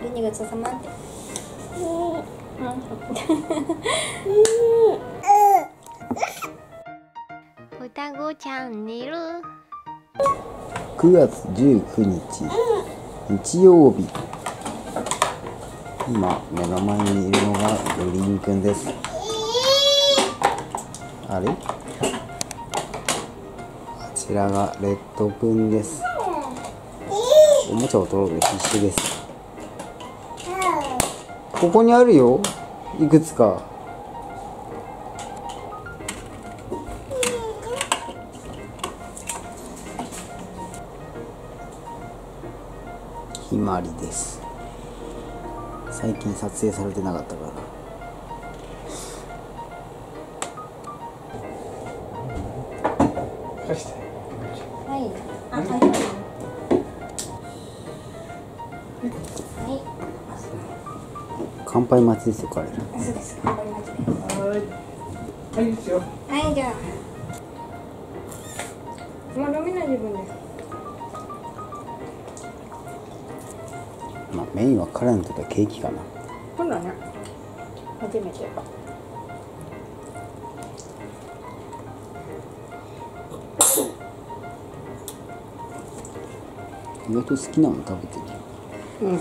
12月収ま。って双子チャンネル9月19日日曜日今目の前にいるのがグリーンくんですあれちらがレッドくんです。おもちゃを取ろうと必死です。ここにあるよ。いくつか。ひまりです。最近撮影されてなかったから。いあはいはい乾杯待ちですよ彼らあそうです頑張りましたはいはいいいですよはいじゃあ。もう飲みない自分ですまあメインは彼らにとってはケーキかな。今度はね初めて意外と好きなもの食べてるよ。うん。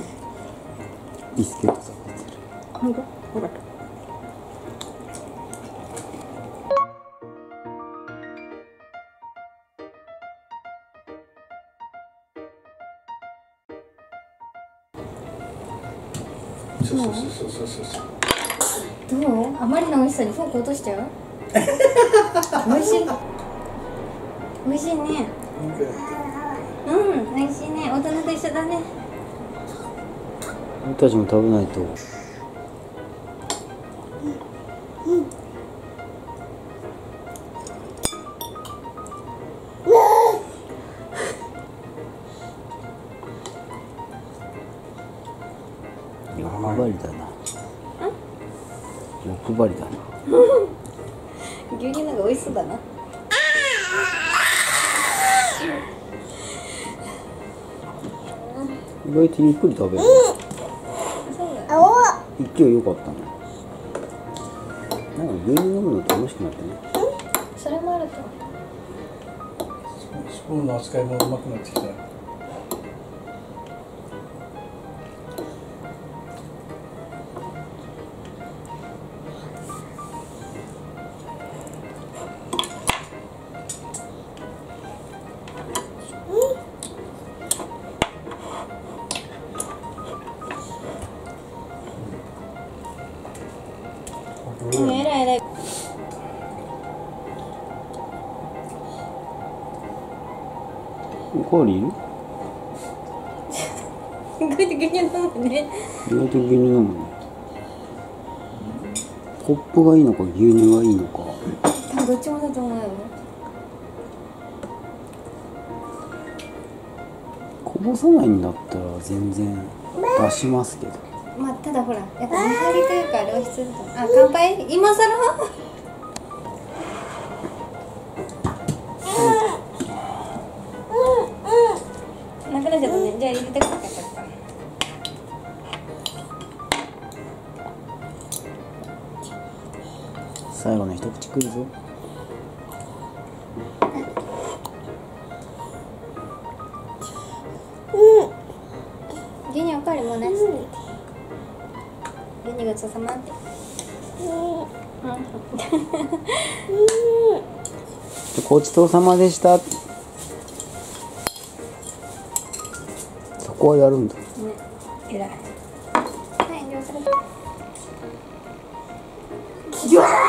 ビスケット食べてる。本当？よかった。そう。そうそうそうそうそうどう？あまりの美味しさにフォーク落としちゃう？美味しい。美味しいねうん美味しいね。大人と一緒だね。俺たちも食べないと。欲張りだな。欲張りだな。牛乳の方が美味しそうだな意外とゆっくり食べるそうだ勢い良かったね。なんか牛乳飲むの楽しくなってね。それもあるとスプーンの扱いもうまくなってきたようんえらいえらいおかわりいる？こうやって牛乳飲むね。意外と牛乳飲むねコップがいいのか牛乳がいいのか。多分どっちもだと思うよ。こぼさないんだったら全然出しますけどまあただほらやっぱ見張りというか良質だとあ乾杯？今更？うん。なくなっちゃったねじゃあ入れてこなかった最後の一口くるぞ牛乳おかわりもうないっす牛乳ごちそうさま。っ てごちそうさまでした。そこはやるんだ。ね偉い。はい了解